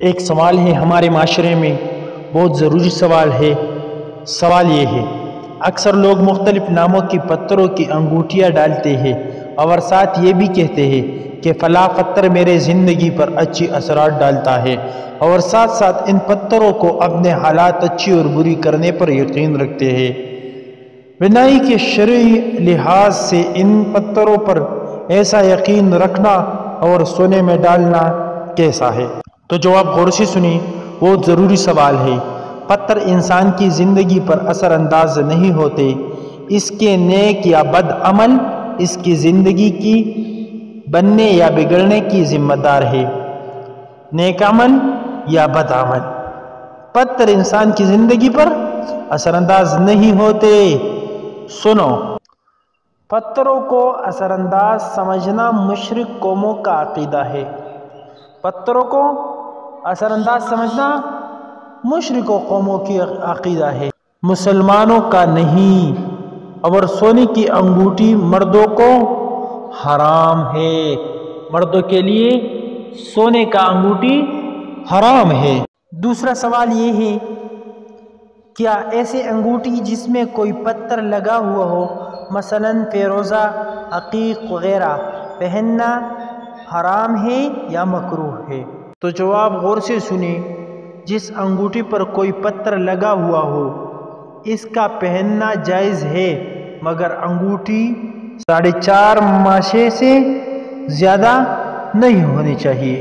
एक सवाल है हमारे माशरे में, बहुत ज़रूरी सवाल है। सवाल ये है, अक्सर लोग मुख्तलिफ़ नामों की पत्थरों की अंगूठियाँ डालते हैं और साथ ये भी कहते हैं कि फ़ला पत्थर मेरे ज़िंदगी पर अच्छी असरात डालता है और साथ साथ इन पत्थरों को अपने हालात अच्छी और बुरी करने पर यकीन रखते हैं। बिनाई के शर्य लिहाज से इन पत्थरों पर ऐसा यकीन रखना और सोने में डालना कैसा है? तो जो आप गौर से सुनी वो ज़रूरी सवाल है। पत्थर इंसान की ज़िंदगी पर असरअंदाज नहीं होते। इसके नेक या बद अमल इसकी ज़िंदगी की बनने या बिगड़ने की जिम्मेदार है। नेक अमल या बद अमल? पत्थर इंसान की ज़िंदगी पर असरअंदाज नहीं होते। सुनो, पत्थरों को असरअंदाज समझना मुशरक कौमों का अकीदा है। पत्थरों को असरअंदाज समझना मुशरक कौमों की अकीदा है। मुसलमानों का नहीं, और सोने की अंगूठी मर्दों को हराम है। मर्दों के लिए सोने का अंगूठी हराम है। दूसरा सवाल ये है, क्या ऐसे अंगूठी जिसमें कोई पत्थर लगा हुआ हो, मसलन फेरोज़ा, अकीक वगैरह, पहनना हराम है या मकरूह है? तो जवाब गौर से सुने, जिस अंगूठी पर कोई पत्थर लगा हुआ हो, इसका पहनना जायज़ है, मगर अंगूठी साढ़े चार माशे से ज़्यादा नहीं होनी चाहिए।